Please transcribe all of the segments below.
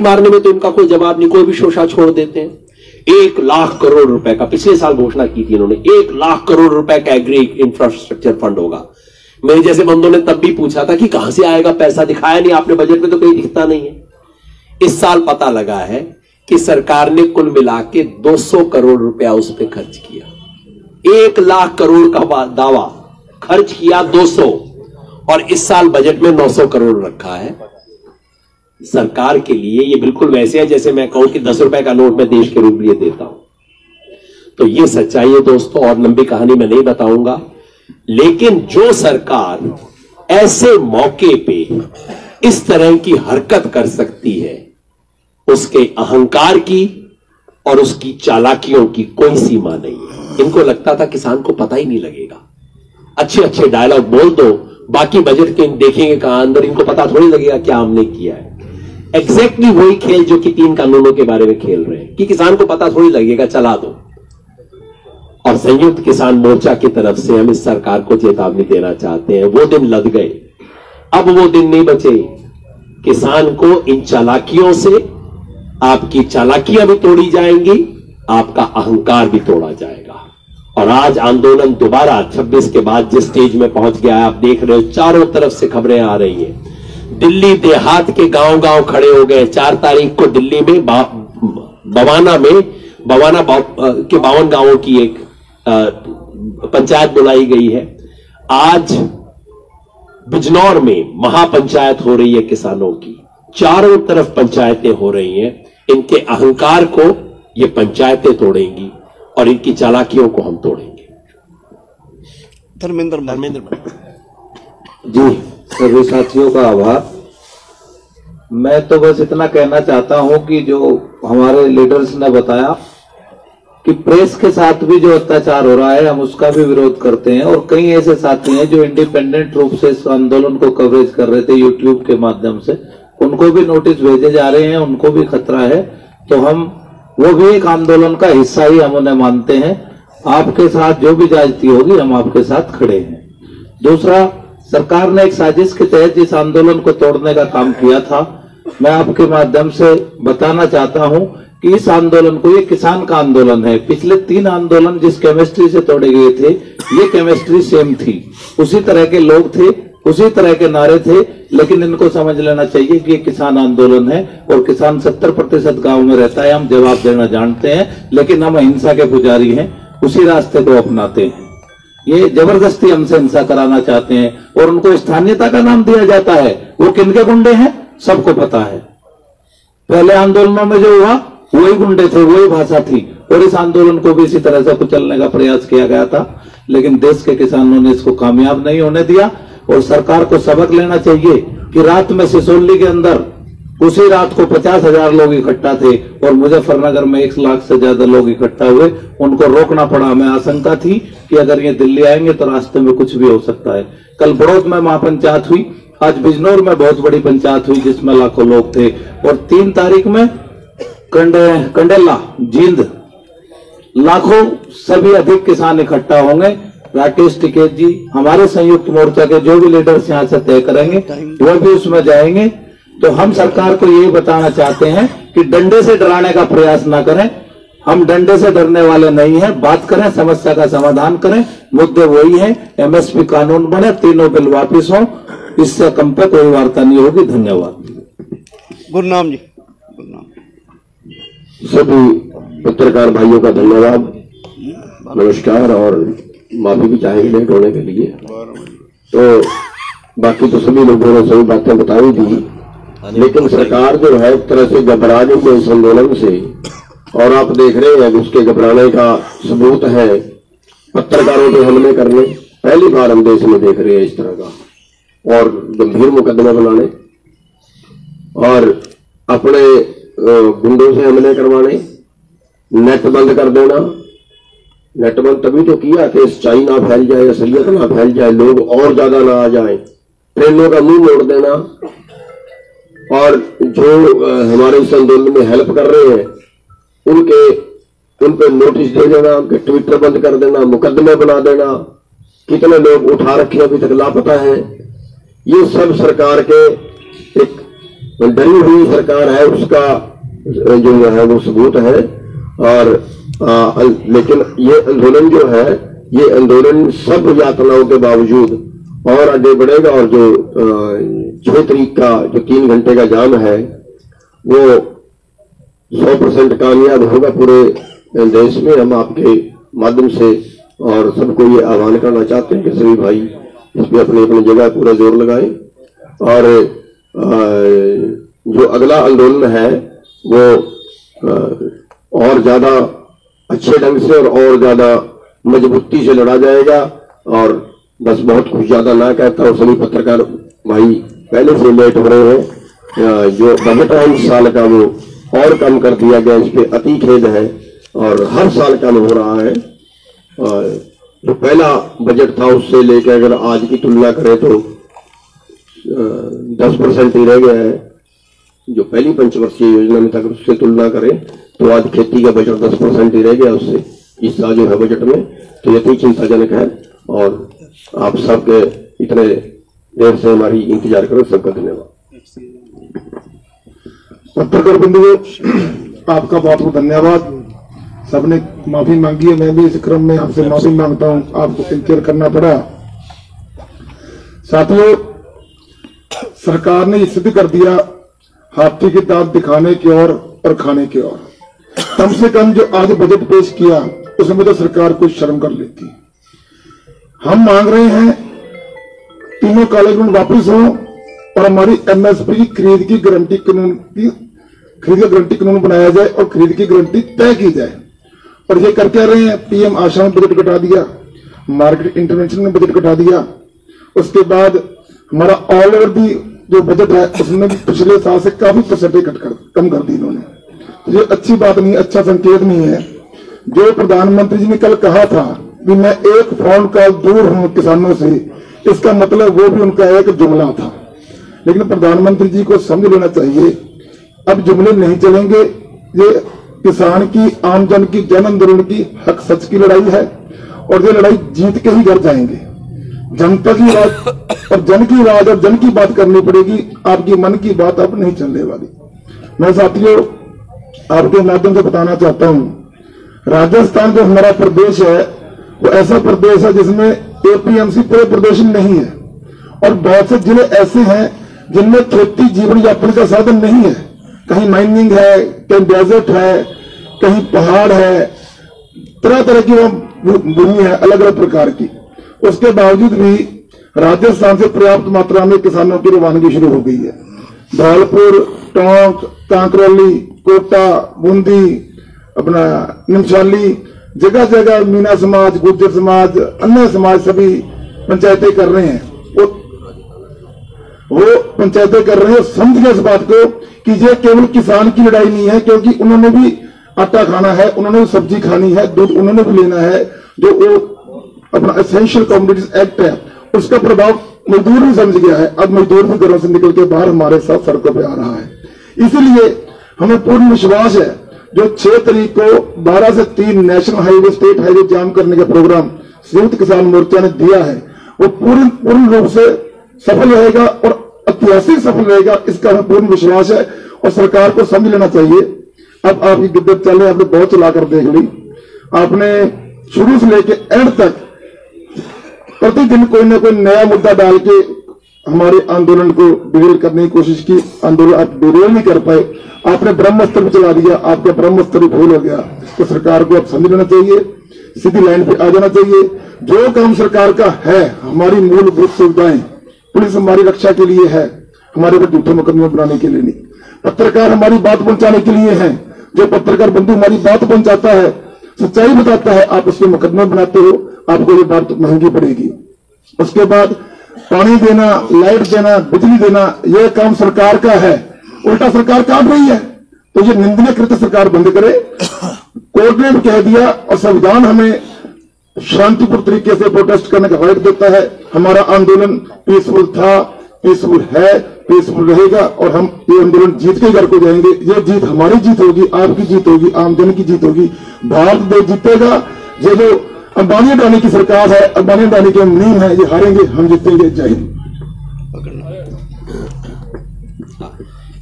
मारने में तो इनका कोई जवाब नहीं, कोई भी शोषा छोड़ देते हैं। एक लाख करोड़ रुपए का, पिछले साल घोषणा की थी इन्होंने, एक लाख करोड़ रुपए का एग्री इंफ्रास्ट्रक्चर फंड होगा। मेरे जैसे बंदों ने तब भी पूछा था कि कहाँ से आएगा, पैसा दिखाया नहीं आपने बजट में तो कहीं दिखता नहीं है। इस साल पता लगा है कि सरकार ने कुल मिला के 200 करोड़ रुपया उस पर खर्च किया। एक लाख करोड़ का दावा खर्च किया 200 और इस साल बजट में 900 करोड़ रखा है। सरकार के लिए ये बिल्कुल वैसे है जैसे मैं कहूँ कि दस रुपए का नोट मैं देश के रूप में देता हूँ। तो ये सच्चाई है दोस्तों, और लंबी कहानी मैं नहीं बताऊँगा। लेकिन जो सरकार ऐसे मौके पे इस तरह की हरकत कर सकती है, उसके अहंकार की और उसकी चालाकियों की कोई सीमा नहीं है। इनको लगता था किसान को पता ही नहीं लगेगा। अच्छे अच्छे डायलॉग बोल दो, बाकी बजट के देखेंगे कहा अंदर, इनको पता थोड़ी लगेगा क्या हमने किया है। एग्जैक्टली exactly वही खेल जो कि तीन कानूनों के बारे में खेल रहे हैं। कि किसान को पता थोड़ी लगेगा, चला दो। और संयुक्त किसान मोर्चा की तरफ़ से हम इस सरकार को चेतावनी देना चाहते हैं। वो दिन लद गए। अब वो दिन नहीं बचे। किसान को इन चालाकियों से आपकी चालाकियाँ भी तोड़ी जाएँगी, आपका अहंकार भी तोड़ा जाएगा। और आज आंदोलन दोबारा 26 के बाद जिस स्टेज में पहुँच गया है, आप देख रहे हो, चारों तरफ़ से खबरें आ रही हैं। दिल्ली देहात के गाँव गाँव खड़े हो गए। चार तारीख को दिल्ली में बवाना में बवाना के बावन गाँवों की एक पंचायत बुलाई गई है। आज बिजनौर में महापंचायत हो रही है किसानों की। चारों तरफ़ पंचायतें हो रही हैं। इनके अहंकार को ये पंचायतें तोड़ेंगी और इनकी चालाकियों को हम तोड़ेंगे। धर्मेंद्र धर्मेंद्र जी। सभी साथियों का आभार। मैं तो बस इतना कहना चाहता हूँ कि जो हमारे लीडर्स ने बताया कि प्रेस के साथ भी जो अत्याचार हो रहा है, हम उसका भी विरोध करते हैं और कई ऐसे साथी हैं जो इंडिपेंडेंट रूप से इस आंदोलन को कवरेज कर रहे थे यूट्यूब के माध्यम से। उनको भी नोटिस भेजे जा रहे हैं, उनको भी खतरा है। तो हम, वो भी एक आंदोलन का हिस्सा ही हम उन्हें मानते हैं। आपके साथ जो भी जायती होगी, हम आपके साथ खड़े हैं। दूसरा सरकार ने एक साजिश के तहत इस आंदोलन को तोड़ने का काम किया था, मैं आपके माध्यम से बताना चाहता हूँ कि इस आंदोलन को, ये किसान का आंदोलन है। पिछले तीन आंदोलन जिस केमिस्ट्री से तोड़े गए थे, ये केमिस्ट्री सेम थी। उसी तरह के लोग थे, उसी तरह के नारे थे, लेकिन इनको समझ लेना चाहिए कि ये किसान आंदोलन है और किसान सत्तर प्रतिशत गाँव में रहता है, हम जवाब देना जानते हैं, लेकिन हम अहिंसा के पुजारी हैं, उसी रास्ते को अपनाते हैं। ये ज़बरदस्ती हमसे हिंसा कराना चाहते हैं और उनको स्थानीयता का नाम दिया जाता है। वो किनके गुंडे हैं? सबको पता है। पहले आंदोलनों में जो हुआ, वही गुंडे थे, वही भाषा थी। और इस आंदोलन को भी इसी तरह से कुचलने का प्रयास किया गया था। लेकिन देश के किसानों ने इसको कामयाब नहीं होने दिया और सरकार को सबक लेना चाहिए कि रात में सिसोली के अंदर उसी रात को पचास हज़ार लोग इकट्ठा थे और मुजफ्फरनगर में एक लाख से ज़्यादा लोग इकट्ठा हुए। उनको रोकना पड़ा। हमें आशंका थी कि अगर ये दिल्ली आएँगे तो रास्ते में कुछ भी हो सकता है। कल बड़ौद में महापंचायत हुई। आज बिजनौर में बहुत बड़ी पंचायत हुई जिसमें लाखों लोग थे। और तीन तारीख में कंडे, कंडेला, जींद, लाखों सभी अधिक किसान इकट्ठा होंगे। राकेश टिकेत जी, हमारे संयुक्त मोर्चा के जो भी लीडर्स यहाँ से तय करेंगे वो भी उसमें जाएँगे। तो हम सरकार को यही बताना चाहते हैं कि डंडे से डराने का प्रयास ना करें। हम डंडे से डरने वाले नहीं हैं। बात करें समस्या का समाधान करें। मुद्दे वही है। एमएसपी कानून बने तीनों बिल वापिस हो। इससे कम पे कोई वार्ता नहीं होगी। धन्यवाद। गुरनाम जी। गुरनाम सभी पत्रकार भाइयों का धन्यवाद। नमस्कार और माफ़ी भी चाहेंगे लेट होने के लिए। तो बाकी तो सभी लोगों ने सभी बातें बताई थी। लेकिन सरकार जो है एक तरह से घबरा गई है इस आंदोलन से। और आप देख रहे हैं उसके घबराने का सबूत है पत्रकारों पे हमले करने। पहली बार हम देश में देख रहे हैं इस तरह का। और गंभीर मुकदमा बनाने। और अपने गुंडों से हमले करवाने। नेट बंद कर देना। नेट बंद तभी तो किया कि सच्चाई ना फैल जाए असलियत ना फैल जाए लोग और ज़्यादा ना आ जाए। ट्रेनों का मुँह मोड़ देना। और जो हमारे इस आंदोलन में हेल्प कर रहे हैं उनके उन पर नोटिस दे देना उनके ट्विटर बंद कर देना मुकदमे बना देना कितने लोग उठा रखे अभी तक लापता है। ये सब सरकार के एक डरी हुई सरकार है उसका जो है वो सबूत है। और आ, लेकिन ये आंदोलन जो है ये आंदोलन सब यातनाओं के बावजूद और आगे बढ़ेगा और जो छह तरीक का, जो तीन घंटे का जाम है, वो सौ परसेंट कामयाब होगा पूरे देश में। हम आपके माध्यम से और सबको ये आह्वान करना चाहते हैं कि सभी भाई इस पर अपनी अपनी जगह पूरा ज़ोर लगाए। और जो अगला आंदोलन है, वो और ज़्यादा अच्छे ढंग से और और ज़्यादा मजबूती से लड़ा जाएगा। और बस बहुत कुछ ज़्यादा ना कहता हूँ, सभी पत्रकार भाई पहले से लेट हो रहे हैं। जो बजट है साल का वो और कम कर दिया गया, इस पे अति खेद है और हर साल कम हो रहा है। जो पहला बजट था, उससे लेकर अगर आज की तुलना करें तो दस परसेंट ही रह गया है। जो पहली पंचवर्षीय योजना में था, अगर उससे तुलना करें तो आज खेती का बजट दस परसेंट ही रह गया उससे, इस साल जो है बजट में। तो यही चिंताजनक है। और आप सबके इतने देर से हमारी इंतज़ार करो, सबका धन्यवाद। पत्रकार बंधुओं, आपका बहुत बहुत धन्यवाद। सबने माफ़ी मांगी है, मैं भी इस क्रम में आपसे माफ़ी माँगता हूँ, आपको इंतज़ार करना पड़ा। साथियों, सरकार ने सिद्ध कर दिया, हाथी की दांत दिखाने की ओर और खाने की ओर। कम से कम जो आज बजट पेश किया, उसमें तो सरकार कुछ शर्म कर लेती। हम मांग रहे हैं तीनों काले कानून वापिस हो और हमारी एमएसपी की खरीद की गारंटी कानून की, खरीद का गारंटी कानून बनाया जाए और खरीद की गारंटी तय की जाए। और ये कर क्या रहे हैं पीएम आशा में बजट घटा दिया मार्केट इंटरवेंशन में बजट घटा दिया। उसके बाद हमारा ऑल ओवर भी जो बजट है उसमें भी पिछले साल से काफ़ी परसेंटेज कट कर, कम कर दी इन्होंने। तो ये अच्छी बात नहीं अच्छा संकेत नहीं है। जो प्रधानमंत्री जी ने कल कहा था कि मैं एक फ़ोन कॉल दूर हूँ किसानों से। इसका मतलब वो भी उनका एक जुमला था। लेकिन प्रधानमंत्री जी को समझ लेना चाहिए, अब जुमले नहीं चलेंगे। ये किसान की आमजन की, जन आंदोलन की हक सच की लड़ाई है और ये लड़ाई जीत के ही घर जाएँगे। जनता की आवाज़ और जन की आवाज़ और जन की बात करनी पड़ेगी। आपकी मन की बात अब नहीं चलने वाली। मैं साथियों, आपके माध्यम से बताना चाहता हूँ, राजस्थान जो हमारा प्रदेश है वो ऐसा प्रदेश है जिसमें एपीएमसी पूरे प्रदेश में नहीं है। और बहुत से ज़िले ऐसे हैं जिनमें खेती जीवन यापन का साधन नहीं है। कहीं माइनिंग है, कहीं डेजर्ट है, कहीं पहाड़ है। तरह तरह की वो भूमि है अलग अलग प्रकार की। उसके बावजूद भी राजस्थान से पर्याप्त मात्रा में किसानों की रवानगी शुरू हो गई है। धौलपुर, टोंक कांकरौली कोटा, बूंदी, अपना निमशाली जगह जगह मीना समाज, गुर्जर समाज, अन्य समाज सभी पंचायतें कर रहे हैं। वो वो पंचायतें कर रहे हैं। समझ गए इस बात को कि ये केवल किसान की लड़ाई नहीं है, क्योंकि उन्होंने भी आटा खाना है, उन्होंने भी सब्ज़ी खानी है, दूध उन्होंने भी लेना है, जो वो अपना एसेंशियल कम्युनिटीज एक्ट है। उसका प्रभाव मजदूर भी समझ गया है। अब मजदूर भी घरों से निकल के बाहर हमारे साथ सड़कों पर आ रहा है। इसलिए हमें पूर्ण विश्वास है जो छह तारीख को बारह से तीन national highway state highway jam करने का प्रोग्राम संयुक्त किसान मोर्चा ने दिया है, वो पूर्ण पूर्ण रूप से सफल रहेगा और ऐतिहासिक सफल रहेगा, इसका हमें पूर्ण विश्वास है और सरकार को समझ लेना चाहिए। अब आपकी गिद्दत चल चले आपने बहुत चलाकर देख ली। आपने शुरू से लेकर एंड तक प्रतिदिन कोई ना कोई नया मुद्दा डाल के हमारे आंदोलन को डिरेल करने की कोशिश की, आंदोलन आप डिरेल नहीं कर पाए। आपने ब्रह्मस्त्र भी चला दिया, आपका ब्रह्मस्त्र भी भूल हो गया। तो सरकार को अब समझ लेना चाहिए, सीधी लाइन पे आ जाना चाहिए। जो काम सरकार का है, हमारी मूलभूत सुविधाएँ पुलिस हमारी रक्षा के लिए है, हमारे पर झूठे मुकदमे बनाने के लिए नहीं। पत्रकार हमारी बात पहुँचाने के लिए है। जो पत्रकार बंधु हमारी बात पहुंचाता है, सच्चाई बताता है, आप उसके मुकदमे बनाते हो, आपको ये बात महँगी पड़ेगी। उसके बाद पानी देना, लाइट देना, बिजली देना, यह काम सरकार का है। उल्टा सरकार काट रही है। तो ये निंदनीय कृत्य सरकार बंद करे। कोर्ट ने कह दिया और संविधान हमें शांतिपूर्ण तरीके से प्रोटेस्ट करने का राइट देता है। हमारा आंदोलन पीसफुल था पीसफुल है पीसफुल रहेगा और हम ये आंदोलन जीत के घर को जाएँगे। ये जीत हमारी जीत होगी, आपकी जीत होगी, आमजन की जीत होगी। भारत देश जीतेगा। ये जो अंबानी अडानी की सरकार है अंबानी अडानी के नीम है, ये हारेंगे, हम जीतेंगे, जय हिंद।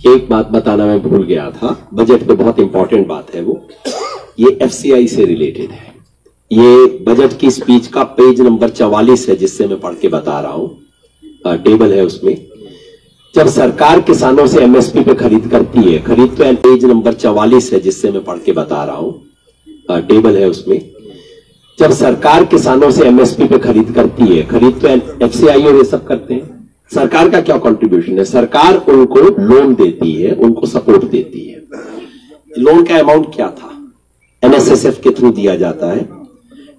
एक बात बताना मैं भूल गया था, बजट पे बहुत इंपॉर्टेंट बात है वो। ये एफसीआई से रिलेटेड है। ये बजट की स्पीच का पेज नंबर चवालीस है, जिससे मैं पढ़ के बता रहा हूँ। टेबल है उसमें। जब सरकार किसानों से एमएसपी पे खरीद करती है, खरीद तो पेज नंबर चवालीस है, जिससे मैं पढ़ के बता रहा हूँ। टेबल है उसमें। जब सरकार किसानों से एमएसपी पे खरीद करती है, खरीद तो एफसीआई और ये सब करते हैं। सरकार का क्या कंट्रीब्यूशन है? सरकार उनको लोन देती है, उनको सपोर्ट देती है। लोन का अमाउंट क्या था? एनएसएसएफ के थ्रू दिया जाता है।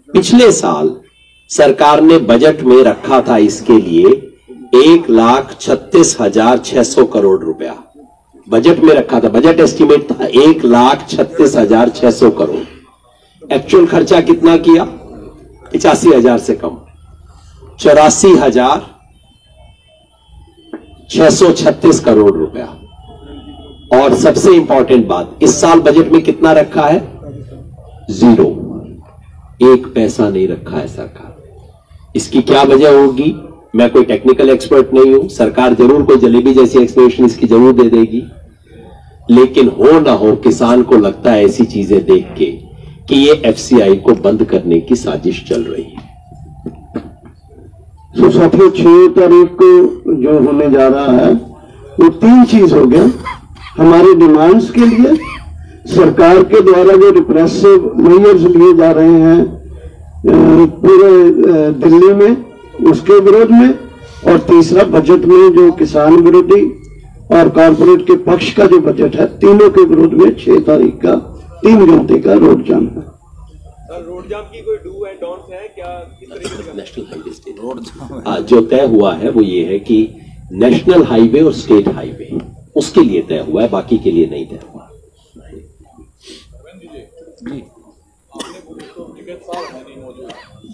पिछले साल सरकार ने बजट में रखा था इसके लिए एक लाख छत्तीस हज़ार छह सौ करोड़ रुपया। बजट में रखा था। बजट एस्टिमेट था एक लाख छत्तीस हज़ार छह सौ करोड़। एक्चुअल खर्चा कितना किया? पिचासी हज़ार से कम। चौरासी हज़ार छह सौ छत्तीस करोड़ रुपया। और सबसे इंपॉर्टेंट बात, इस साल बजट में कितना रखा है? ज़ीरो एक पैसा नहीं रखा है सरकार। इसकी क्या वजह होगी? मैं कोई टेक्निकल एक्सपर्ट नहीं हूँ। सरकार ज़रूर कोई जलेबी जैसी एक्सप्लेनेशन इसकी ज़रूर दे देगी। लेकिन हो ना हो, किसान को लगता है ऐसी चीज़ें देख के कि ये एफसीआई को बंद करने की साजिश चल रही है। तो साथियों, छह तारीख को जो होने जा रहा है, वो तीन चीज़ हो गया। हमारे डिमांड्स के लिए, सरकार के द्वारा जो रिप्रेसिव मेयर्स लिए जा रहे हैं पूरे दिल्ली में, उसके विरोध में, और तीसरा बजट में जो किसान विरोधी और कॉरपोरेट के पक्ष का जो बजट है, तीनों के विरोध में छह तारीख का तीन घंटे का रोड जाम है। रोड जाम की कोई डू एंड डोंट्स है? क्या किस तरीके से नेशनल हाईवे स्टेट आ, जो तय हुआ है वो ये है कि नेशनल हाईवे और स्टेट हाईवे उसके लिए तय हुआ है बाकी के लिए नहीं तय हुआ। आपने बोला तो टिकट साहब है नहीं मौजूद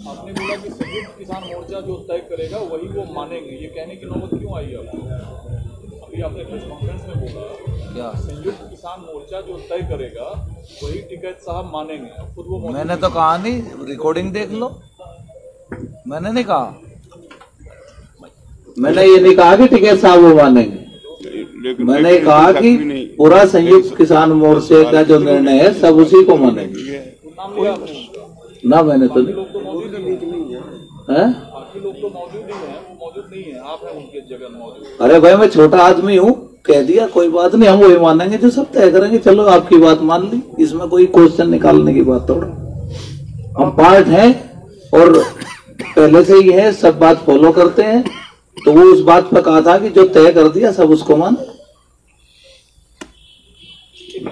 आपने बोला कि संयुक्त किसान मोर्चा जो तय करेगा वही वो मानेंगे। ये कहने की नौबत क्यों आई आपको? अभी आपने प्रेस कॉन्फ्रेंस में बोला क्या? संयुक्त किसान मोर्चा जो तय करेगा वही टिकट साहब मानेंगे। खुद वो मैंने तो कहा नहीं रिकॉर्डिंग देख लो। मैंने नहीं कहा। मैंने ये नहीं कहा कि टिकैत साहब वो मानेंगे। मैंने कहा कि पूरा संयुक्त किसान मोर्चे का जो निर्णय है सब उसी को मानेंगे। ना मैंने तो नहीं लोग तो मौजूद ही। नहीं है है बाकी लोग तो मौजूद ही हैं वो मौजूद नहीं है आप हैं उनके जगह मौजूद अरे भाई मैं छोटा आदमी हूँ कह दिया कोई बात नहीं हम वही मानेंगे जो सब तय करेंगे चलो आपकी बात मान ली इसमें कोई क्वेश्चन निकालने की बात थोड़ा हम पार्ट हैं और पहले से ही है सब बात फॉलो करते हैं तो वो उस बात पर कहा था कि जो तय कर दिया सब उसको मान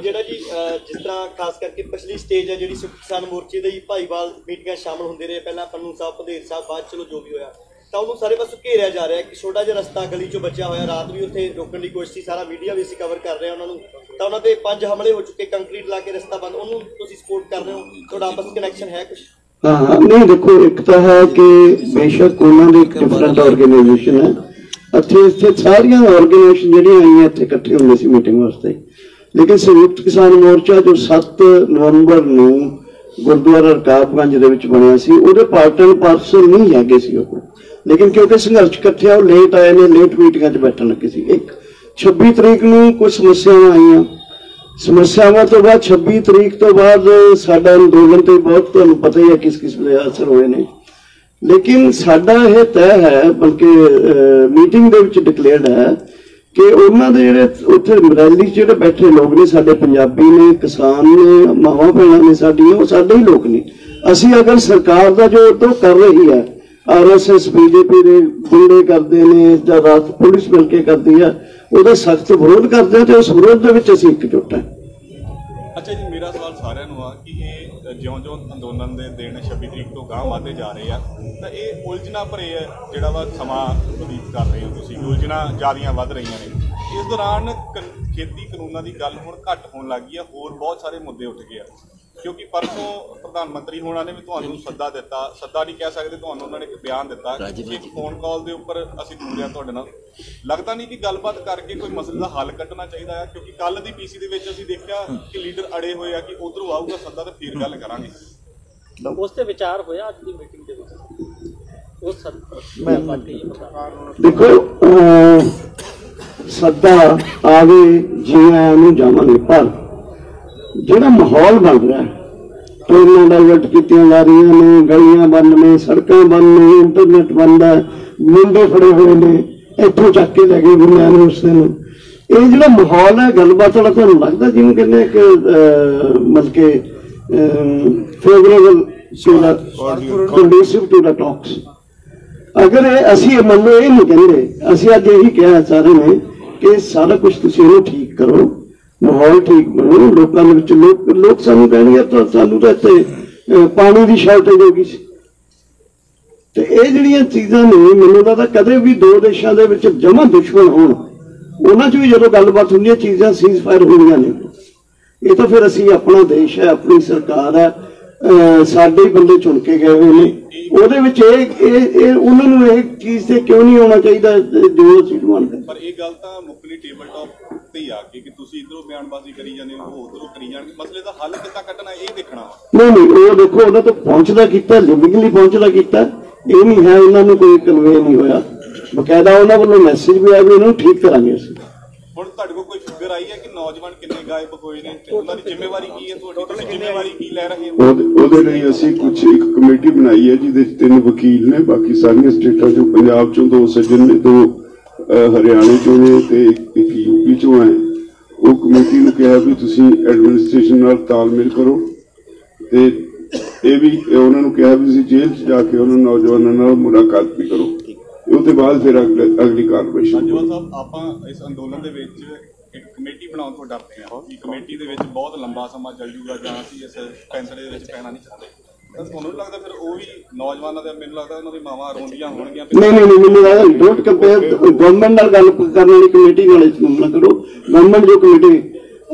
ਜਿਹੜਾ ਜੀ ਅਹ ਜਿਸ ਤਰ੍ਹਾਂ ਖਾਸ ਕਰਕੇ ਪਿਛਲੀ ਸਟੇਜ ਹੈ ਜਿਹੜੀ ਸੁਖ ਕਿਸਾਨ ਮੋਰਚੇ ਦੇ ਹੀ ਭਾਈਵਾਲ ਮੀਟਿੰਗਾਂ ਸ਼ਾਮਲ ਹੁੰਦੇ ਰਹੇ ਪਹਿਲਾਂ ਪੰਨੂ ਸਾਹਿਬ ਭਦੇਰ ਸਾਹਿਬ ਬਾਅਦ 'ਚ ਚਲੋ ਜੋ ਵੀ ਹੋਇਆ ਤਾਂ ਉਹਨੂੰ ਸਾਰੇ ਪਾਸੋਂ ਘੇਰਿਆ ਜਾ ਰਿਹਾ ਕਿ ਛੋਟਾ ਜਿਹਾ ਰਸਤਾ ਗਲੀ ਚੋਂ ਬਚਿਆ ਹੋਇਆ, ਰਾਤ ਵੀ ਉੱਥੇ ਰੋਕਣ ਦੀ ਕੋਸ਼ਿਸ਼ ਸੀ, ਸਾਰਾ ਵੀਡੀਓ ਵੀ ਅਸੀਂ ਕਵਰ ਕਰ ਰਹੇ ਉਹਨਾਂ ਨੂੰ। ਤਾਂ ਉਹਨਾਂ ਤੇ ਪੰਜ ਹਮਲੇ ਹੋ ਚੁੱਕੇ ਕੰਕਰੀਟ ਲਾ ਕੇ ਰਸਤਾ ਬੰਦ, ਉਹਨੂੰ ਤੁਸੀਂ ਸਪੋਰਟ ਕਰ ਰਹੇ ਹੋ? ਤੁਹਾਡਾ ਆਪਸ ਕਨੈਕਸ਼ਨ ਹੈ ਕੁਝ ਹਾਂ ਨਹੀਂ, ਦੇਖੋ, ਇੱਕ ਤਾਂ ਹੈ ਕਿ ਬੇਸ਼ੱਕ ਉਹਨਾਂ ਦੀ ਡਿਫਰੈਂਟ ਆਰਗੇਨਾਈਜੇਸ਼ਨ ਹੈ। ਇੱਥੇ ਇੱਥੇ ਸਾਰੀਆਂ ਆਰਗੇਨਾਈਜੇਸ਼ਨ ਜਿਹੜੀਆਂ ਆਈਆਂ, ਇੱਥੇ ਇਕੱਠੇ ਹੁੰਦੇ ਸੀ ਮੀਟਿੰਗ ਵਾਸਤੇ। ਲੇਕਿਨ ਸੰਯੁਕਤ ਕਿਸਾਨ ਮੋਰਚਾ ਜੋ 7 ਨਵੰਬਰ ਨੂੰ ਗੁਰਦੁਆਰਾ ਰਕਾਬਗੰਜ ਦੇ ਵਿੱਚ ਬਣਿਆ ਸੀ, ਉਹਦੇ ਪਾਰਟਨ ਪਾਰਸਲ ਨਹੀਂ ਹੈਗੇ ਸੀ ਉਹ। ਲੇਕਿਨ ਕਿਉਂਕਿ ਸੰਘਰਸ਼ ਇਕੱਠੇ ਆ ਉਹ ਲੇਟ ਆਏ ਨੇ ਲੇਟ ਮੀਟਿੰਗਾਂ 'ਚ ਬੈਠਣ ਲੱਗੇ ਸੀ। ਇੱਕ 26 ਤਰੀਕ ਨੂੰ ਕੁਝ ਸਮੱਸਿਆਵਾਂ ਆਈਆਂ। ਸਮੱਸਿਆਵਾਂ ਤੋਂ ਬਾਅਦ 26 ਤਰੀਕ ਤੋਂ ਬਾਅਦ ਸਾਡਾ ਅੰਦੋਲਨ ਤੇ ਬਹੁਤ ਤੁਹਾਨੂੰ ਪਤਾ ਹੀ ਹੈ ਕਿਸ ਕਿਸ ਦੇ ਅਸਰ ਹੋਏ ਨੇ। ਲੇਕਿਨ ਸਾਡਾ ਇਹ ਤੈਅ ਹੈ, ਬਲਕਿ ਮੀਟਿੰਗ ਦੇ ਵਿੱਚ ਡਿਕਲੇਅਰਡ ਹੈ ਕਿ ਉਹਨਾਂ ਦੇ ਜਿਹੜੇ ਉੱਥੇ ਰੈਲੀ 'ਚ ਜਿਹੜੇ ਬੈਠੇ ਲੋਕ ਨੇ, ਸਾਡੇ ਪੰਜਾਬੀ ਨੇ, ਕਿਸਾਨ ਨੇ ਮਾਵਾਂ ਭੈਣਾਂ ਨੇ ਸਾਡੀਆਂ, ਉਹ ਸਾਡੇ ਹੀ ਲੋਕ ਨੇ। ਅਸੀਂ ਅਗਰ ਸਰਕਾਰ ਦਾ ਜੋ ਉਹ ਕਰ ਰਹੀ ਹੈ ਆਰਐਸਐਸ ਬੀਜੇਪੀ ਦੇ ਗੁੰਡੇ ਕਰਦੇ ਨੇ ਜਾਂ ਰਾਤ ਪੁਲਿਸ ਮਿਲ ਕੇ ਕਰਦੀ ਹੈ ਉਹਦਾ ਸਖਤ ਵਿਰੋਧ ਕਰਦੇ ਤੇ ਉਸ ਵਿਰੋਧ ਦੇ ਵਿੱਚ ਅਸੀਂ ਇਕਜੁੱਟ ਹਾਂ ਅੱਛਾ ਜੀ, ਮੇਰਾ ਸਵਾਲ ਸਾਰਿਆਂ ਨੂੰ ਆ ਕਿ ਇਹ ਜਿਉਂ-ਜਿਉਂ ਅੰਦੋਲਨ ਦੇ ਦਿਨ 26 ਤਰੀਕ ਤੋਂ ਗਾਂਹ ਵਧਦੇ ਜਾ ਰਹੇ ਆ, ਤਾਂ ਇਹ ਉਲਝਣਾ ਭਰੇ ਆ ਜਿਹੜਾ ਵਾ ਸਮਾਂ ਬਤੀਤ ਕਰ ਰਹੇ ਹੋ ਤੁਸੀਂ? ਉਲਝਣਾ ਜ਼ਿਆਦੀਆਂ ਵੱਧ ਰਹੀਆਂ ਨੇ। ਇਸ ਦੌਰਾਨ ਖੇਤੀ ਕਾਨੂੰਨਾਂ ਦੀ ਗੱਲ ਹੁਣ ਘੱਟ ਹੋਣ ਲੱਗੀ ਆ, ਹੋਰ ਬਹੁਤ ਸਾਰੇ ਮੁੱਦੇ ਉੱਠ ਗਏ ਆ। ਕਿਉਂਕਿ ਪਰਸੋਂ ਪ੍ਰਧਾਨ ਮੰਤਰੀ ਹੋਣਾ ਨੇ ਵੀ ਤੁਹਾਨੂੰ ਸੱਦਾ ਦਿੱਤਾ ਸੱਦਾ ਨਹੀਂ ਕਹਿ ਸਕਦੇ ਤੁਹਾਨੂੰ ਉਹਨਾਂ ਨੇ ਇੱਕ ਬਿਆਨ ਦਿੱਤਾ ਕਿ ਇੱਕ ਫੋਨ ਕਾਲ ਦੇ ਉੱਪਰ ਅਸੀਂ ਜੁੜੇ ਹਾਂ ਤੁਹਾਡੇ ਨਾਲ। ਲੱਗਦਾ ਨਹੀਂ ਕਿ ਗੱਲਬਾਤ ਕਰਕੇ ਕੋਈ ਮਸਲੇ ਦਾ ਹੱਲ ਕੱਢਣਾ ਚਾਹੀਦਾ ਹੈ ਕਿਉਂਕਿ ਕੱਲ ਦੀ ਪੀਸੀ ਦੇ ਵਿੱਚ ਅਸੀਂ ਦੇਖਿਆ ਕਿ ਲੀਡਰ ਅੜੇ ਹੋਏ ਆ ਕਿ ਉਧਰੋਂ ਆਊਗਾ ਸੱਦਾ ਤੇ ਫਿਰ ਗੱਲ ਕਰਾਂਗੇ। ਉਸ ਤੇ ਵਿਚਾਰ ਹੋਇਆ ਅੱਜ ਦੀ ਮੀਟਿੰਗ ਦੇ ਵਿੱਚ? ਉਸ ਮੈਂ ਪਾਰਟੀ ਪ੍ਰਧਾਨ ਦੇਖੋ ਸੱਦਾ ਆਵੇ ਜੀ ਆਇਆਂ ਨੂੰ ਜਾਵਾਂਗੇ ਪਰ ਜਿਹੜਾ ਮਾਹੌਲ ਬਣ ਰਿਹਾ ਟ੍ਰੇਨਾਂ ਡਾਇਵਰਟ ਕੀਤੀਆਂ ਜਾ ਰਹੀਆਂ ਨੇ, ਗਲੀਆਂ ਬੰਦ ਨੇ, ਸੜਕਾਂ ਬੰਦ ਨੇ ਇੰਟਰਨੈਟ ਬੰਦ ਹੈ, ਮੁੰਡੇ ਫੜੇ ਹੋਏ ਨੇ, ਇੱਥੋਂ ਚੱਕ ਕੇ ਲੈ ਗਏ ਗੁਰੂਆਂ ਨੂੰ ਉਸ ਦਿਨ ਇਹ ਜਿਹੜਾ ਮਾਹੌਲ ਹੈ, ਗੱਲਬਾਤ ਵਾਲਾ ਤੁਹਾਨੂੰ ਲੱਗਦਾ ਜਿਵੇਂ ਕਹਿੰਦੇ ਇੱਕ ਮਤਲਬ ਕਿ ਫੇਵਰੇਬਲ ਟੂ ਦਾ ਕੰਡੂਸਿਵ ਟੂ ਦਾ ਟਾਕਸ ਅਗਰ ਇਹ ਅਸੀਂ ਮੰਨੋ, ਇਹ ਨਹੀਂ ਕਹਿੰਦੇ, ਅਸੀਂ ਅੱਜ ਇਹੀ ਕਿਹਾ ਸਾਰੇ ਨੇ ਕਿ ਸਾਰਾ ਕੁਝ ਤੁਸੀਂ ਇਹਨੂੰ ਠੀਕ ਕਰੋ। ਮਾਹੌਲ ਠੀਕ ਬਣਾਓ ਲੋਕਾਂ ਦੇ ਵਿੱਚ ਲੋਕ ਲੋਕ ਸਾਨੂੰ ਕਹਿਣਗੇ ਤਾਂ ਸਾਨੂੰ ਤਾਂ ਇੱਥੇ ਪਾਣੀ ਦੀ ਸ਼ਾਰਟੇਜ ਹੋ ਗਈ ਸੀ। ਤੇ ਇਹ ਜਿਹੜੀਆਂ ਚੀਜ਼ਾਂ ਨੇ, ਮੈਨੂੰ ਲੱਗਦਾ ਕਦੇ ਵੀ ਦੋ ਦੇਸ਼ਾਂ ਦੇ ਵਿੱਚ ਜਮਾ ਦੁਸ਼ਮਣ ਹੋਣ, ਉਹਨਾਂ 'ਚ ਵੀ ਜਦੋਂ ਗੱਲਬਾਤ ਹੁੰਦੀ ਹੈ, ਚੀਜ਼ਾਂ ਸੀਜ਼ ਫਾਇਰ ਹੁੰਦੀਆਂ ਨੇ। ਇਹ ਤਾਂ ਫਿਰ ਅਸੀਂ ਆਪਣਾ ਦੇਸ਼ ਹੈ, ਆਪਣੀ ਸਰਕਾਰ ਹੈ ਸਾਡੇ ਬੰਦੇ ਚੁਣ ਕੇ ਗਏ ਹੋਏ ਨੇ। ਉਹਦੇ ਵਿੱਚ ਇਹ ਇਹ ਇਹ ਉਹਨਾਂ ਨੂੰ ਇਹ ਚੀਜ਼ ਤੇ ਕਿਉਂ ਨਹੀਂ ਆਉਣਾ ਚਾਹੀਦਾ ਜੋ ਅਸੀਂ ਕਰਦੇ। ਪਰ ਇਹ ਗੱਲ ਤਾਂ ਮੁੱਕਲੀ ਟੇਬਲ ਟਾਪ ਤੇ ਹੀ ਆ ਗਈ ਕਿ ਤੁਸੀਂ ਇਧਰੋਂ ਬਿਆਨਬਾਜ਼ੀ ਕਰੀ ਜਾਂਦੇ ਹੋ ਉਹ ਉਧਰੋਂ ਕਰੀ ਜਾਣਗੇ। ਮਸਲੇ ਦਾ ਹੱਲ ਕਿੱਦਾਂ ਕੱਢਣਾ ਇਹ ਦੇਖਣਾ ਨਹੀਂ ਨਹੀਂ ਉਹ ਦੇਖੋ ਉਹਨਾਂ ਤੋਂ ਪਹੁੰਚਦਾ ਕੀਤਾ ਲਿਵਿੰਗਲੀ ਪਹੁੰਚਦਾ ਕੀਤਾ। ਇਹ ਨਹੀਂ ਹੈ ਉਹਨਾਂ ਨੂੰ ਕੋਈ ਕਨਵੇ ਨਹੀਂ ਹੋਇਆ। ਬਕਾਇਦਾ ਉਹਨਾਂ ਵੱਲੋਂ ਮੈਸੇਜ ਵੀ ਆਇਆ ਵੀ ਇਹਨੂੰ ਠੀਕ ਕਰਾਂਗੇ ਅਸੀਂ। ਹੁਣ ਤੁਹਾਡੇ ਕੋਲ ਕੋਈ ਫਿਗਰ ਆਈ ਹੈ ਕਿ ਨੌਜਵਾਨ ਕਿੰਨੇ ਗਾਇਬ ਹੋਏ ਨੇ? ਤੇ ਉਹਨਾਂ ਦੀ ਜ਼ਿੰਮੇਵਾਰੀ ਕੀ ਹੈ? ਤੁਹਾਡੀ ਤੁਸੀਂ ਜ਼ਿੰਮੇਵਾਰੀ ਕੀ ਲੈ ਰਹੇ ਹੋ? ਉਹਦੇ ਲਈ ਅਸੀਂ ਕੁਝ ਇੱਕ ਕਮੇਟੀ ਬਣਾਈ ਹੈ ਜਿਹਦੇ ਚ ਤਿੰਨ ਵਕੀਲ ਨੇ ਬਾਕੀ ਸਾਰੀਆਂ ਸਟੇਟਾਂ ਚੋਂ ਪੰਜਾਬ ਚੋਂ ਦੋ ਸੱਜਣ ਨੇ ਦੋ ਹਰਿਆਣੇ ਚੋਂ ਨੇ ਤੇ ਇੱਕ ਯੂਪੀ ਚੋਂ ਹੈ। ਉਹ ਕਮੇਟੀ ਨੂੰ ਕਿਹਾ ਵੀ ਤੁਸੀਂ ਐਡਮਿਨਿਸਟ੍ਰੇਸ਼ਨ ਨਾਲ ਤਾਲਮੇਲ ਕਰੋ ਤੇ ਇਹ ਵੀ ਉਹਨਾਂ ਨੂੰ ਕਿਹਾ ਵੀ ਤੁਸੀਂ ਜੇਲ੍ਹ 'ਚ ਜਾ ਕੇ ਉਹਨਾਂ ਨੌਜਵਾਨਾਂ ਨਾਲ ਮੁਲਾਕਾਤ ਵੀ ਕਰੋ। ਉਹਦੇ ਬਾਅਦ ਫਿਰ ਅਗਲੇ- ਕਾਰਵਾਈ ਸ਼ੁਰੂ ਸੰਜੀਵਨ ਸਾਹਿਬ ਆਪਾਂ ਇਸ ਅੰਦੋਲਨ ਦੇ ਵਿੱਚ ਇੱਕ ਕਮੇਟੀ ਬਣਾਉਣ ਤੋਂ ਡਰਦੇ ਹਾਂ। ਕਿ ਕਮੇਟੀ ਦੇ ਵਿੱਚ ਬਹੁਤ ਲੰਬਾ ਸਮਾਂ ਚੱਲ ਜੂਗਾ ਜਾਂ ਅਸੀਂ ਇਸ ਫੈਸਲੇ ਦੇ ਵਿੱਚ ਪੈਣਾ ਨਹੀਂ ਚਾਹੁੰਦੇ। ਤਾਂ ਤੁਹਾਨੂੰ ਲੱਗਦਾ ਫਿਰ ਉਹ ਵੀ ਨੌਜਵਾਨਾਂ ਦੇ ਮੈਨੂੰ ਲੱਗਦਾ ਉਹਨਾਂ ਦੀ ਮਾਵਾਂ ਰੋਂਦੀਆਂ ਹੋਣਗੀਆਂ ਨਹੀਂ ਨਹੀਂ ਨਹੀਂ, ਮੈਨੂੰ ਲੱਗਦਾ ਡੋਂਟ ਕੰਪੇਅਰ ਗਵਰਨਮੈਂਟ ਨਾਲ ਗੱਲ ਕਰਨ ਵਾਲੀ ਕਮੇਟੀ ਨਾਲ ਇਸ ਨੂੰ ਨਾ ਕਰੋ। ਗਵਰਨਮੈਂਟ ਜੋ ਕਮੇਟੀ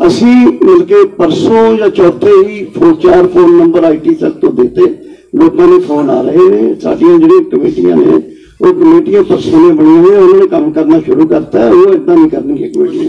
ਅਸੀਂ ਮਿਲ ਕੇ ਪਰਸੋਂ ਜਾਂ ਚੌਥੇ ਹੀ ਫੋਨ ਚਾਰ ਫੋਨ ਨੰਬਰ ਆਈਟੀ ਸੈੱਲ ਤੋਂ ਦਿੱਤੇ। ਲੋਕਾਂ ਦੇ ਫੋਨ ਆ ਰਹੇ ਨੇ। ਸਾਡੀਆਂ ਜਿਹੜੀਆਂ ਕਮੇਟੀਆਂ ਨੇ ਉਹ ਕਮੇਟੀਆਂ ਪਰਸੋਂ ਨੇ ਬਣੀਆਂ ਹੋਈਆਂ ਉਹਨਾਂ ਨੇ ਕੰਮ ਕਰਨਾ ਸ਼ੁਰੂ ਕਰਤਾ ਉਹ ਇਦਾਂ ਨਹੀਂ ਕਰਨਗੇ ਕਮੇਟੀਆਂ।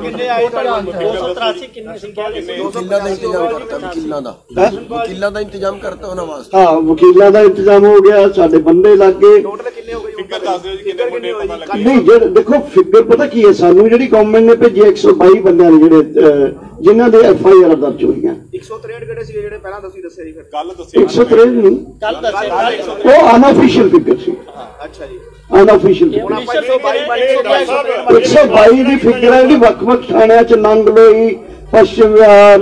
ਕਿੰਨੇ ਆਏ ਤੁਹਾਡੇ 283 ਕਿੰਨੇ ਸੰਖਿਆ ਦੇ ਇੰਤਜ਼ਾਮ ਕਰਤਾ ਵਕੀਲਾਂ ਦਾ ਹੈਂ? ਵਕੀਲਾਂ ਦਾ ਇੰਤਜ਼ਾਮ ਕਰਤਾ ਉਹਨਾਂ ਵਾਸਤੇ। ਹਾਂ ਵਕੀਲਾਂ ਦਾ ਇੰਤਜ਼ਾਮ ਹੋ ਗਿਆ ਸਾਡੇ ਬੰਦੇ ਲੱਗ ਗਏ। ਟੋਟਲ ਕਿੰਨੇ ਹੋ ਗਏ? ਫਿਗਰ ਦੱਸ ਦਿਓ ਜੀ ਕਿੰਨੇ ਮੁੰਡੇ ਪਤਾ ਲੱਗੇ। ਨਹੀਂ ਜਿਹੜੇ ਦੇਖੋ ਫਿਗਰ ਪਤਾ ਕੀ ਹੈ ਸਾਨੂੰ ਜਿਹੜੀ ਗਵਰਨਮੈਂਟ ਨੇ ਭੇਜੀ 122 ਬੰਦਿਆਂ ਨੇ ਜਿਹੜੇ ਜਿਨ੍ਹਾਂ ਦੇ ਐਫ ਆਈ ਆਰ ਦਰਜ ਹੋਈਆਂ। 163 ਕਿਹੜੇ ਸੀ ਜਿਹੜੇ ਪਹਿਲਾਂ ਤੁਸੀਂ ਦੱਸੇ ਸੀ ਫਿਰ। ਕੱਲ ਦੱਸਿਆ 163 ਨਹੀਂ। ਕੱਲ ਦੱਸੇ ਉਹ ਅਨਅਫੀਸ਼ੀਅਲ ਫਿਗਰ ਸੀ। ਅੱਛਾ ਜੀ। ਅਨਅਫੀਸ਼ੀਅਲ ਹੁਣ ਆਪਾਂ 122 ਬਾਈ 122 ਦੀ ਫਿਗਰ ਹੈ ਜਿਹੜੀ ਵੱਖ-ਵੱਖ ਥਾਣਿਆਂ ਚ ਨੰਗਲੋਈ ਪੱਛਮ ਵਿਹਾਰ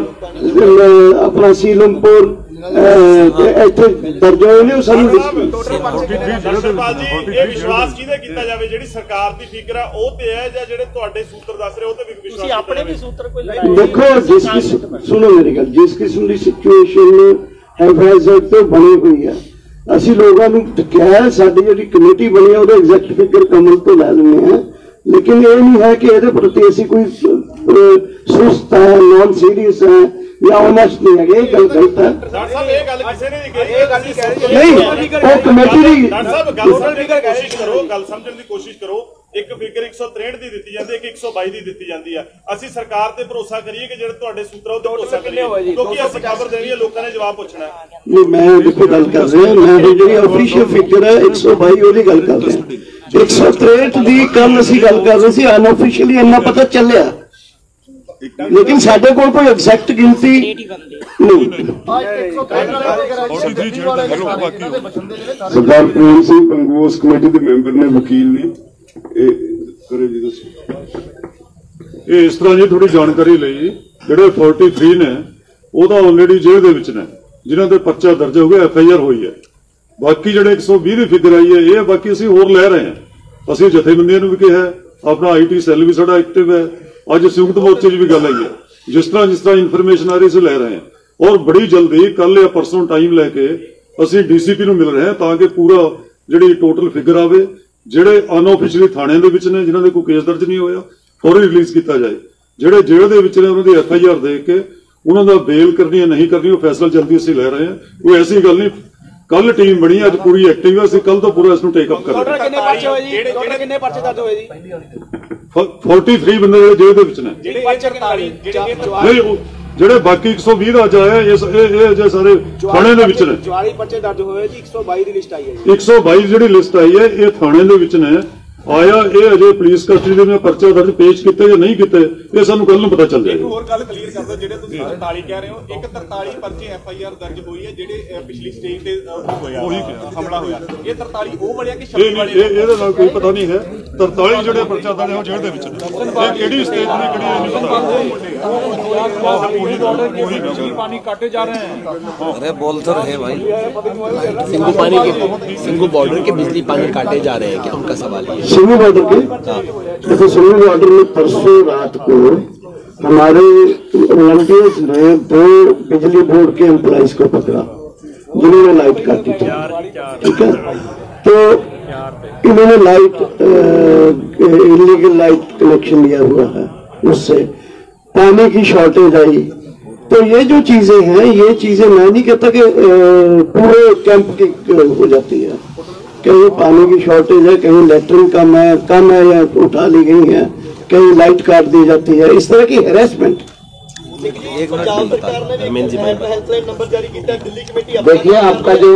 ਆਪਣਾ ਸੀਲਮਪੁਰ ਇੱਥੇ ਦਰਜ ਹੋਏ ਨੇ ਉਹ ਸਾਨੂੰ disclose- ਟੋਟਲ ਪਰਚੇ ਕਿੰਨੇ ਦਰਸ਼ਕਪਾਲ ਜੀ ਇਹ ਵਿਸ਼ਵਾਸ ਕਿਹਦੇ ਕੀਤਾ ਜਾਵੇ? ਜਿਹੜੀ ਸਰਕਾਰ ਦੀ ਫਿਕਰ ਆ ਉਹ ਤੇ ਹੈ ਜਾਂ ਜਿਹੜੇ ਤੁਹਾਡੇ ਸੂਤਰ ਦੱਸ ਰਹੇ ਉਹ ਤੇ ਵੀ ਵਿਸ਼ਵਾਸ ਤੁਸੀਂ ਆਪਣੇ ਵੀ ਸੂਤਰ ਕੋਈ ਲਗਾਏ ਦੇਖੋ ਜਿਸ ਕਿਸਮ ਸੁਣੋ ਮੇਰੀ ਗੱਲ ਜਿਸ ਕਿਸਮ ਦੀ ਸਿਚੁਏਸ਼ਨ ਹੈਫਾਜ਼ਤ ਤੋਂ ਬਣੀ ਹੋਈ ਹੈ ਅਸੀਂ ਲੋਕਾਂ ਨੂੰ ਕਿਹਾ ਸਾਡੀ ਜਿਹੜੀ ਕਮੇਟੀ ਬਣੀ ਹੈ ਉਹਦਾ ਐਗਜ਼ੈਕਟ ਫਿਗਰ ਕਮਲ ਤੋਂ ਲੈ ਲੈਂਦੇ ਹਾਂ ਲੇਕਿਨ ਇਹ ਨਹੀਂ ਹੈ ਕਿ ਇਹਦੇ ਪ੍ਰਤੀ ਅਸੀਂ ਕੋਈ ਸੁਸਤ ਹੈ ਨਾਨ ਸੀਰੀਅਸ ਹੈ ਜਾਂ ਓਨੈਸਟ ਨਹੀਂ ਹੈਗੇ ਇਹ ਗੱਲ ਗਲਤ ਹੈ। ਡਾਕਟਰ ਸਾਹਿਬ ਇਹ ਗੱਲ ਕਿਸੇ ਨੇ ਨਹੀਂ ਕਹੀ। ਇਹ ਗੱਲ ਨਹੀਂ ਕਹਿ ਰਹੀ ਨਹੀਂ ਉਹ ਕਮੇਟੀ ਦੀ ਡਾਕਟਰ ਸਾਹਿਬ ਗੱਲ ਸਮਝਣ ਦੀ ਕੋਸ਼ਿਸ਼ ਕਰੋ ਗੱਲ ਸਮਝਣ ਦੀ ਕੋਸ਼ਿਸ਼ ਕਰੋ। ਇੱਕ ਫਿਗਰ 163 ਦੀ ਦਿੱਤੀ ਜਾਂਦੀ ਹੈ ਇੱਕ 122 ਦੀ ਦਿੱਤੀ ਜਾਂਦੀ ਹੈ ਅਸੀਂ ਸਰਕਾਰ ਤੇ ਭਰੋਸਾ ਕਰੀਏ ਕਿ ਜਿਹੜੇ ਤੁਹਾਡੇ ਸੂਤਰ ਉਹ ਤੇ ਭਰੋਸਾ ਕਰੀਏ। ਕਿਉਂਕਿ ਅਸੀਂ ਖਬਰ ਦੇਣੀ ਹੈ ਲੋਕਾਂ ਨੇ ਜਵਾਬ ਪੁੱਛਣਾ ਹੈ। ਨਹੀਂ ਮੈਂ ਦੇਖੋ ਗੱਲ ਕਰ ਰਿਹਾ ਮੈਂ ਜਿਹੜੀ ਅਫੀਸ਼ੀਅਲ ਫਿਗਰ ਹੈ 122 ਉਹਦੀ ਗੱਲ ਕਰ ਰਿਹਾ। 163 ਦੀ ਕੱਲ ਅਸੀਂ ਗੱਲ ਕਰ ਰਹੇ ਸੀ ਅਨਅਫੀਸ਼ੀਅਲੀ ਇੰਨਾ ਪਤਾ ਚੱਲਿਆ। ਲੇਕਿਨ ਸਾਡੇ ਕੋਲ ਕੋਈ ਐਗਜ਼ੈਕਟ ਗਿਣਤੀ ਨਹੀਂ। ਸਰਦਾਰ ਪ੍ਰੇਮ ਸਿੰਘ ਪੰਗੂਸ ਕਮੇਟੀ ਦੇ ਮੈਂਬਰ ਨੇ ਵਕੀਲ ਨੇ। ਇਹ ਕਰੇ ਜੀ ਦੱਸੋ। ਇਹ ਇਸ ਤਰ੍ਹਾਂ ਜੀ ਥੋੜੀ ਜਾਣਕਾਰੀ ਲਈ ਜਿਹੜੇ 43 ਨੇ ਉਹ ਤਾਂ ਆਲਰੇਡੀ ਜੇਲ੍ਹ ਦੇ ਵਿੱਚ ਨੇ ਜਿਨ੍ਹਾਂ ਤੇ ਪਰਚਾ ਦਰਜ ਹੋ ਗਿਆ ਐਫ ਆਈ ਆਰ ਹੋਈ ਹੈ। ਬਾਕੀ ਜਿਹੜੇ 120 ਦੀ ਫਿਗਰ ਆਈ ਹੈ ਇਹ ਬਾਕੀ ਅਸੀਂ ਹੋਰ ਲੈ ਰਹੇ ਹਾਂ। ਅਸੀਂ ਜਥੇਬੰਦੀਆਂ ਨੂੰ ਵੀ ਕਿਹਾ ਆਪਣਾ ਆਈਟੀ ਸੈੱਲ ਵੀ ਸਾਡਾ ਐਕਟਿਵ ਹੈ ਅੱਜ ਸੰਯੁਕਤ ਮੋਰਚੇ 'ਚ ਵੀ ਗੱਲ ਆਈ ਹੈ। ਜਿਸ ਤਰ੍ਹਾਂ ਜਿਸ ਤਰ੍ਹਾਂ ਇਨਫੋਰਮੇਸ਼ਨ ਆ ਰਹੀ ਸੀ ਲੈ ਰਹੇ ਹਾਂ। ਔਰ ਬੜੀ ਜਲਦੀ ਕੱਲ ਜਾਂ ਪਰਸੋਂ ਟਾਈਮ ਲੈ ਕੇ ਅਸੀਂ ਡੀਸੀਪੀ ਨੂੰ ਮਿਲ ਰਹੇ ਹਾਂ ਤਾਂ ਕਿ ਪੂਰਾ ਜਿਹੜੀ ਟੋਟਲ ਫਿਗਰ ਆਵੇ, ਜਿਹੜੇ ਅਨਆਫੀਸ਼ੀਅਲੀ ਥਾਣਿਆਂ ਦੇ ਵਿੱਚ ਨੇ, ਜਿਨ੍ਹਾਂ ਦੇ ਕੋਈ ਕੇਸ ਦਰਜ ਨਹੀਂ ਹੋਇਆ, ਫੌਰੀ ਰਿਲੀਜ਼ ਕੀਤਾ ਜਾਏ। ਜਿਹੜੇ ਜੇਲ੍ਹ ਦੇ ਵਿੱਚ ਨੇ, ਉਹਨਾਂ ਦੀ ਐਫ ਆਈ ਆਰ ਦੇ ਕੇ ਉਹਨਾਂ ਦਾ ਬੇਲ ਕਰਨੀ ਹੈ, ਨਹੀਂ ਕਰਨੀ, ਉਹ ਫੈਸਲਾ ਜਲਦੀ ਅਸੀਂ ਲੈ ਰਹੇ ਹਾਂ। ਕੋਈ ਐਸੀ ਗੱਲ ਨਹੀਂ ਕੱਲ ਟੀਮ ਬਣੀ ਅੱਜ ਪੂਰੀ ਐਕਟਿਵ ਹੈ ਅਸੀਂ ਕੱਲ ਤੋਂ ਪੂਰਾ ਇਸ ਨੂੰ ਟੇਕ ਅਪ ਕਰ ਰਹੇ ਕਿੰਨੇ ਪਰਚੇ ਹੋਏ ਜੀ? ਟੋਟਲ ਕਿੰਨੇ ਪਰਚੇ ਦਰਜ ਹੋਏ ਜੀ? ਹਾਂ 43 ਬੰਦੇ ਜਿਹੜੇ ਜੇਲ੍ਹ ਦੇ ਵਿੱਚ ਨੇ। ਜਿਹੜੇ ਪਰਚੇ 44 ਨਹੀਂ ਉਹ ਜਿਹੜੇ ਬਾਕੀ 120 ਦਾ ਅੱਜ ਆਇਆ ਇਸ ਇਹ ਇਹ ਜੇ ਸਾਰੇ ਥਾਣੇ ਦੇ ਵਿੱਚ ਨੇ। 44 ਪਰਚੇ ਦਰਜ ਹੋਏ ਜੀ 122 ਦੀ ਲਿਸਟ ਆਈ ਹੈ ਜੀ। 122 ਜਿਹੜੀ ਲਿਸਟ ਆਈ ਹੈ ਇਹ ਥਾਣੇ ਦੇ ਵਿੱਚ ਨੇ। ਆਇਆ ਇਹ ਅਜੇ ਪੁਲਿਸ ਕਸਟਡੀ ਦੇ ਵਿੱਚ ਪਰਚਾ ਦਰਜ ਪੇਸ਼ ਕੀਤਾ ਜਾਂ ਨਹੀਂ ਕੀਤਾ ਇਹ ਸਾਨੂੰ ਕੱਲ ਨੂੰ ਪਤਾ ਚੱਲ ਇੱਕ ਜਾਏਗਾ ਹੋਰ ਗੱਲ ਕਲੀਅਰ ਕਰ ਦਿਓ ਜਿਹੜੇ ਤੁਸੀਂ 43 ਕਹਿ ਰਹੇ ਹੋ ਇੱਕ 43 ਪਰਚੇ ਐਫ ਆਈ ਆਰ ਦਰਜ ਹੋਈ ਹੈ ਜਿਹੜੇ ਅਹ, ਪਿਛਲੀ ਸਟੇਜ ਤੇ ਅਹ, ਹੋਇਆ ਉਹੀ ਅਹ, ਹਮਲਾ ਹੋਇਆ ਇਹ 43 ਉਹ ਵਾਲੇ ਆ ਕਿ ਇਹ 26 ਨਹੀਂ ਵਾਲੇ ਇਹ ਇਹਦਾ ਨਾਲ ਕੋਈ ਪਤਾ ਨਹੀਂ ਹੈ 43 ਜਿਹੜੇ ਪਰਚਾ ਦਰਜ ਹੋ ਜੇਲ੍ਹ ਦੇ ਵਿੱਚ ਨੇ ਇਹ ਕਿਹੜੀ ਸਟੇਜ ਨੇ ਕਿਹੜੀ ਇਹ ਨਹੀਂ ਪਤਾ ਪਾਣੀ काटे जा रहे हैं अरे बोल तो रहे भाई सिंगू पानी के सिंगू बॉर्डर के बिजली पानी काटे जा रहे हैं क्या उनका सवाल ये सिंगू बॉर्डर के। देखो सिंगू बॉर्डर में परसों रात को हमारे वॉलंटियर्स ने दो बिजली बोर्ड के एम्प्लॉइज को पकड़ा, जिन्होंने लाइट काटी थी। ठीक है? तो इन्होंने लाइट इलीगल लाइट कनेक्शन लिया हुआ है उससे। पानी की शॉर्टेज आई। तो ये जो चीज़ें हैं, ये चीज़ें मैं नहीं कहता कि पूरे कैंप की हो जाती है। कहीं पानी की शॉर्टेज है कहीं लेटरिन कम है कम है या उठा ली गई है कहीं लाइट काट दी जाती है इस तरह की हेरेसमेंट देखिए आपका जो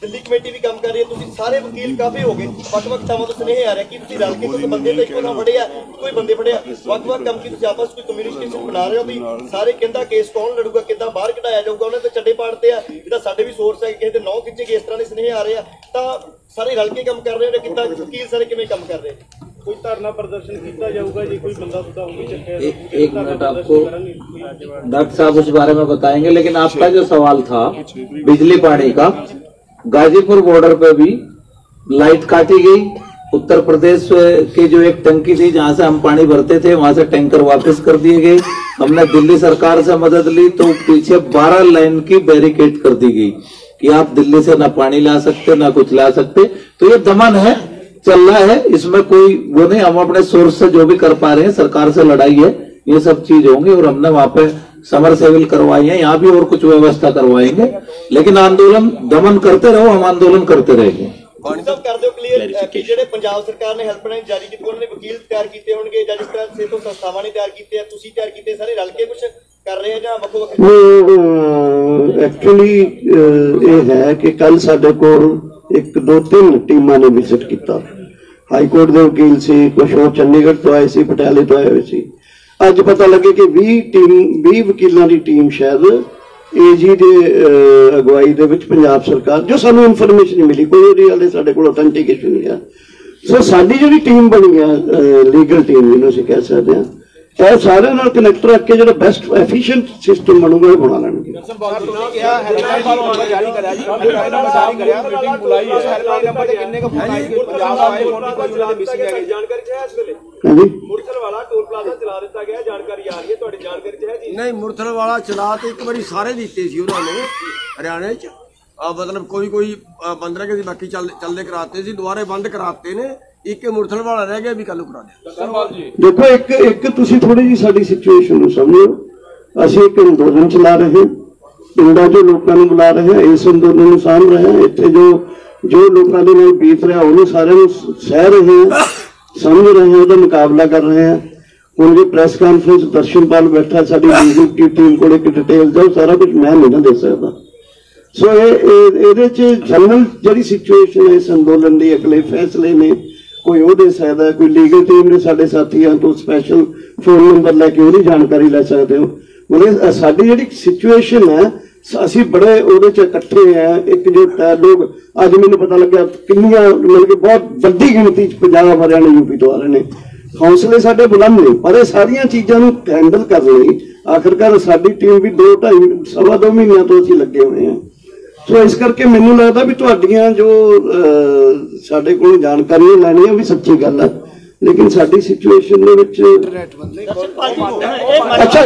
ਸਰ ਜੀ ਇੱਕ ਮਿੰਟ please। ਦਿੱਲੀ ਕਮੇਟੀ ਵੀ ਕੰਮ ਕਰ ਰਹੀ ਹੈ ਤੁਸੀਂ ਸਾਰੇ ਵਕੀਲ ਕਾਫੀ ਹੋ ਗਏ ਵੱਖ-ਵੱਖ ਥਾਵਾਂ ਤੋਂ ਸੁਨੇਹੇ ਆ ਰਹੇ ਕਿ ਤੁਸੀਂ ਰਲ ਕੇ ਕੋਈ ਬੰਦੇ ਤੇ ਇੱਕੋ ਨਾ ਫੜੇ ਆ ਕੋਈ ਬੰਦੇ ਫੜਿਆ ਵੱਖ-ਵੱਖ ਕੰਮ ਕੀ ਤੁਸੀਂ ਆਪਸ ਵਿੱਚ ਕੋਈ ਕਮਿਊਨੀਕੇਸ਼ਨ ਬਣਾ ਰਹੇ ਹੋ ਵੀ ਸਾਰੇ ਕਹਿੰਦਾ ਕੇਸ ਕੌਣ ਲੜੂਗਾ ਕਿੱਦਾਂ ਬਾਹਰ ਕਢਾਇਆ ਜਾਊਗਾ ਉਹਨਾਂ ਤੇ ਚੱਡੇ ਪਾੜਦੇ ਆ ਜਿਹੜਾ ਸਾਡੇ ਵੀ ਸੋਰਸ ਹੈ ਕਿਸੇ ਦੇ ਨੌ ਖਿੱਚੇ ਗਏ ਇਸ ਤਰ੍ਹਾਂ ਦੇ ਸੁਨੇਹੇ ਆ ਰਹੇ ਆ ਤਾਂ ਸਾਰੇ ਰਲ ਕੇ ਕੰਮ ਕਰ ਰਹੇ ਹੋ ਜਾਂ ਕਿੱਦਾਂ ਵਕੀਲ ਸਾਰੇ ਕਿਵੇਂ ਕੰਮ ਕਰ ਰਹੇ ਕੋਈ ਧਰਨਾ ਪ੍ਰਦਰਸ਼ਨ ਕੀਤਾ ਜਾਊਗਾ ਜੇ ਕੋਈ ਬੰਦਾ ਸੁਦਾ ਹੋਵੇ ਚੱਕਿਆ एक, एक मिनट आपको डॉक्टर साहब उस बारे में बताएंगे लेकिन आपका जो सवाल था बिजली पानी का गाजीपुर बॉर्डर पे भी लाइट काटी गई। उत्तर प्रदेश की जो एक टंकी थी, जहाँ से हम पानी भरते थे, वहाँ से टैंकर वापस कर दिए गए। हमने दिल्ली सरकार से मदद ली तो पीछे 12 लाइन की बैरिकेड कर दी गई कि आप दिल्ली से ना पानी ला सकते, ना कुछ ला सकते। तो ये दमन है, चल रहा है। इसमें कोई वो नहीं, हम अपने सोर्स से जो भी कर पा रहे हैं, सरकार से लड़ाई है, ये सब चीज़ होंगी और हमने वहाँ पे समर सेविल करवाई है यहाँ भी और कुछ व्यवस्था करवाएंगे लेकिन आंदोलन दमन करते रहो हम आंदोलन करते रहेंगे ਬਾਣੀ ਸਾਹਿਬ ਕਰ ਦਿਓ ਕਲੀਅਰ ਕਿ ਜਿਹੜੇ ਪੰਜਾਬ ਸਰਕਾਰ ਨੇ ਹੈਲਪਲਾਈਨ ਜਾਰੀ ਕੀਤੀ ਉਹਨਾਂ ਨੇ ਵਕੀਲ ਤਿਆਰ ਕੀਤੇ ਹੋਣਗੇ ਜਾਂ ਜਿਸ ਤਰ੍ਹਾਂ ਸੇਤੋ ਸੰਸਥਾਵਾਂ ਨੇ ਤਿਆਰ ਕੀਤੇ ਆ ਤੁਸੀਂ ਤਿਆਰ ਕੀਤੇ ਸਾਰੇ ਰਲ ਕੇ ਕੁਝ ਕਰ ਰਹੇ ਆ ਜਾਂ ਵੱਖੋ ਵੱਖ ਐਕਚੁਅਲੀ ਇਹ ਹੈ ਕਿ ਕੱਲ ਸਾਡੇ ਕੋਲ ਇੱਕ ਦੋ ਤਿੰਨ ਟੀਮਾਂ ਨੇ ਵਿਜ਼ਿਟ ਕੀਤਾ ਹਾਈ ਕੋਰਟ ਦੇ ਵਕੀਲ ਸੀ ਕੁਝ ਹੋਰ ਚੰਡੀਗੜ੍ਹ ਤੋਂ ਆਏ ਸੀ ਪਟਿਆਲੇ ਤੋਂ ਆਏ ਹੋਏ ਸੀ ਅੱਜ ਪਤਾ ਲੱਗੇ ਕਿ 20 ਟੀਮ 20 ਵਕੀਲਾਂ ਦੀ ਟੀਮ ਸ਼ਾਇਦ ਏਜੀ ਦੇ ਅਗਵਾਈ ਦੇ ਵਿੱਚ ਪੰਜਾਬ ਸਰਕਾਰ, ਜੋ ਸਾਨੂੰ ਇਨਫੋਰਮੇਸ਼ਨ ਮਿਲੀ, ਕੋਈ ਉਹਦੀ ਹਾਲੇ ਸਾਡੇ ਕੋਲ ਅਥੈਂਟੀਕੇਸ਼ਨ ਨਹੀਂ ਆ ਸੋ ਸਾਡੀ ਜਿਹੜੀ ਟੀਮ ਬਣੀ ਆ ਲੀਗਲ ਟੀਮ ਜਿਹਨੂੰ ਅਸੀਂ ਕਹਿ ਸਕਦੇ ਹਾਂ ਇਹ ਸਾਰਿਆਂ ਨਾਲ ਕਨੈਕਟ ਰੱਖ ਕੇ ਜਿਹੜਾ ਬੈਸਟ ਐਫੀਸ਼ੀਐਂਟ ਸਿਸਟਮ ਬਣੂਗਾ ਇਹ ਬਣਾ ਲੈਣਗੇ। ਹਾਂਜੀ। ਮੁਰਸਲ ਵਾਲਾ। ਟੋਲ ਪਲਾਜ਼ਾ ਚਲਾ ਦਿੱਤਾ ਗਿਆ। ਜਾਣਕਾਰੀ ਆ ਰਹੀ ਹੈ। ਤੁਹਾਡੀ ਜਾਣਕਾਰੀ ਚ ਹੈ ਜੀ? ਨਹੀਂ ਮੁਰਥਲ ਵਾਲਾ ਚਲਾ ਤੇ ਇੱਕ ਵਾਰੀ ਸਾਰੇ ਦਿੱਤੇ ਸੀ ਉਹਨਾਂ ਨੇ ਹਰਿਆਣੇ ਚ। ਆ ਮਤਲਬ ਕੋਈ ਕੋਈ ਅ, ਬੰਦਰਾ ਕੇ ਸੀ ਬਾਕੀ ਚੱਲ ਚੱਲਦੇ ਕਰਾਤੇ ਸੀ। ਦੁਬਾਰੇ ਬੰਦ ਕਰਾਤੇ ਨੇ। ਇੱਕ ਮੁਰਥਲ ਵਾਲਾ ਰਹਿ ਗਿਆ ਵੀ ਕੱਲ ਨੂੰ ਕਰਾ ਦਿਆ ਦੇਖੋ ਇੱਕ ਇੱਕ ਤੁਸੀਂ ਥੋੜੀ ਜੀ ਸਾਡੀ ਸਿਚੁਏਸ਼ਨ ਨੂੰ ਸਮਝੋ। ਅਸੀਂ ਇੱਕ ਅੰਦੋਲਨ ਚਲਾ ਰਹੇ ਹਾਂ। ਪਿੰਡਾਂ 'ਚੋਂ ਲੋਕਾਂ ਨੂੰ ਬੁਲਾ ਰਹੇ ਹਾਂ। ਇਸ ਅੰਦੋਲਨ ਨੂੰ ਸਾਂਭ ਰਹੇ ਹਾਂ। ਇੱਥੇ ਜੋ ਜੋ ਲੋਕਾਂ ਦੇ ਨਾਲ ਬੀਤ ਰਿਹਾ ਉਹਨੂੰ ਸਾਰਿਆਂ ਨੂੰ ਸਹਿ ਰਹੇ ਹਾਂ। ਸਮਝ ਰਹੇ ਹਾਂ ਉਹਦਾ ਮੁਕਾਬਲਾ ਕਰ ਰਹੇ ਹਾਂ। ਹੁਣ ਵੀ ਪ੍ਰੈਸ ਕਾਨਫਰੰਸ ਦਰਸ਼ਨਪਾਲ ਬੈਠਾ ਸਾਡੀ ਲੀਗਲ ਟੀਮ ਕੋਲ ਇੱਕ ਡਿਟੇਲ ਦਾ ਸਾਰਾ ਕੁਝ ਮੈਂ ਨਹੀਂ ਨਾ ਦੇ ਸਕਦਾ। ਸੋ ਇਹ ਇਹ- ਇਹਦੇ ਚ ਜਨਰਲ ਜਿਹੜੀ ਸਿਚੁਏਸ਼ਨ ਹੈ ਇਸ ਅੰਦੋਲਨ ਦੀ ਅਗਲੇ ਫੈਸਲੇ ਨੇ ਕੋਈ ਉਹਦੇ ਸਕਦਾ ਕੋਈ ਲੀਗਲ ਟੀਮ ਨੇ ਸਾਡੇ ਸਾਥੀਆਂ ਤੋਂ ਸਪੈਸ਼ਲ ਫੋਨ ਨੰਬਰ ਲੈ ਕੇ ਉਹਦੀ ਜਾਣਕਾਰੀ ਲੈ ਸਕਦੇ ਹੋ। ਮਤਲਬ ਸਾਡੀ ਜਿਹੜੀ ਸਿਚੁਏਸ਼ਨ ਹੈ ਅਸੀਂ ਬੜੇ ਉਹਦੇ ਚ ਇਕੱਠੇ ਆ ਇੱਕ ਜੋ ਲੋਕ, ਅੱਜ ਮੈਨੂੰ ਪਤਾ ਲੱਗਿਆ ਕਿੰਨੀਆਂ, ਮਤਲਬ ਕਿ ਬਹੁਤ ਵੱਡੀ ਗਿਣਤੀ ਚ ਪੰਜਾਬ ਹਰਿਆਣਾ, ਯੂਪੀ ਤੋਂ ਆ ਰਹੇ ਨੇ। ਹੌਸਲੇ ਸਾਡੇ ਬੁਲੰਦ ਨੇ, ਪਰ ਇਹ ਸਾਰੀਆਂ ਚੀਜ਼ਾਂ ਨੂੰ ਹੈਂਡਲ ਕਰਨ ਲਈ ਆਖਰਕਾਰ ਸਾਡੀ ਟੀਮ ਵੀ ਦੋ ਢਾਈ, ਸਵਾ ਦੋ ਮਹੀਨਿਆਂ ਤੋਂ ਅਸੀਂ ਲੱਗੇ ਹੋਏ ਹਾਂ। ਸੋ ਇਸ ਕਰਕੇ ਮੈਨੂੰ ਲੱਗਦਾ ਵੀ ਤੁਹਾਡੀਆਂ ਜੋ ਸਾਡੇ ਕੋਲ ਜਾਣਕਾਰੀਆਂ ਲੈਣੀਆਂ ਵੀ ਸੱਚੀ ਗੱਲ ਹੈ ਲੇਕਿਨ ਸਾਡੀ ਸਿਚੁਏਸ਼ਨ ਦੇ ਵਿੱਚ ਅੱਛਾ